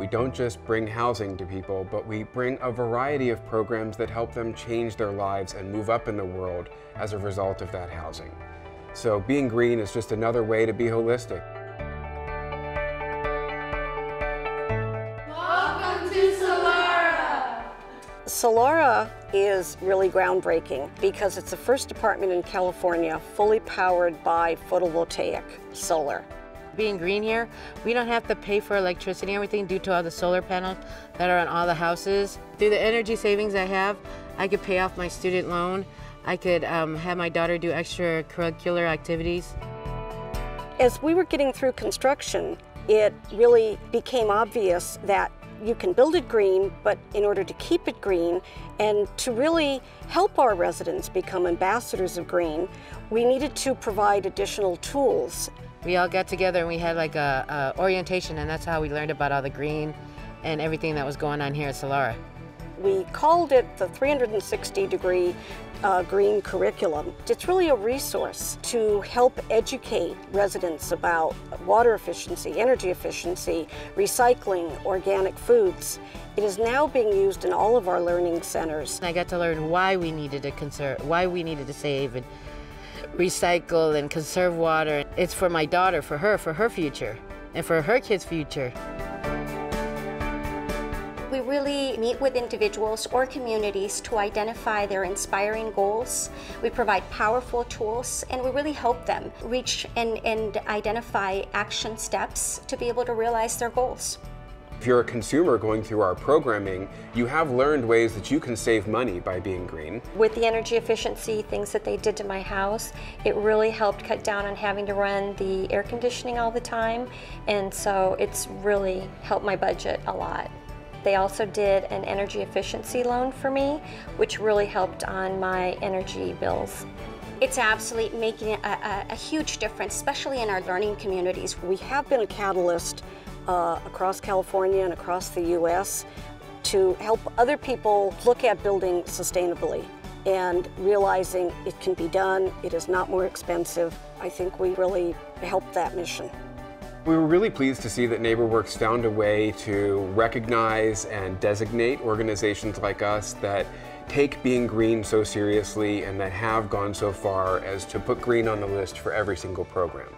We don't just bring housing to people, but we bring a variety of programs that help them change their lives and move up in the world as a result of that housing. So being green is just another way to be holistic. Welcome to Solara! Solara is really groundbreaking because it's the first apartment in California fully powered by photovoltaic solar. Being green here, we don't have to pay for electricity and everything due to all the solar panels that are on all the houses. Through the energy savings I have, I could pay off my student loan I could um, have my daughter do extra extracurricular activities. As we were getting through construction, it really became obvious that you can build it green, but in order to keep it green and to really help our residents become ambassadors of green, we needed to provide additional tools. We all got together and we had like a, a orientation and that's how we learned about all the green and everything that was going on here at Solara. We called it the 360 degree uh, green curriculum. It's really a resource to help educate residents about water efficiency, energy efficiency, recycling, organic foods. It is now being used in all of our learning centers. I got to learn why we needed to conserve, why we needed to save and recycle and conserve water. It's for my daughter, for her, for her future, and for her kids' future. We really meet with individuals or communities to identify their inspiring goals. We provide powerful tools and we really help them reach and, and identify action steps to be able to realize their goals. If you're a consumer going through our programming, you have learned ways that you can save money by being green. With the energy efficiency things that they did to my house, it really helped cut down on having to run the air conditioning all the time. And so it's really helped my budget a lot. They also did an energy efficiency loan for me, which really helped on my energy bills. It's absolutely making a, a, a huge difference, especially in our learning communities. We have been a catalyst uh, across California and across the U.S. to help other people look at building sustainably and realizing it can be done, it is not more expensive. I think we really helped that mission. We were really pleased to see that NeighborWorks found a way to recognize and designate organizations like us that take being green so seriously and that have gone so far as to put green on the list for every single program.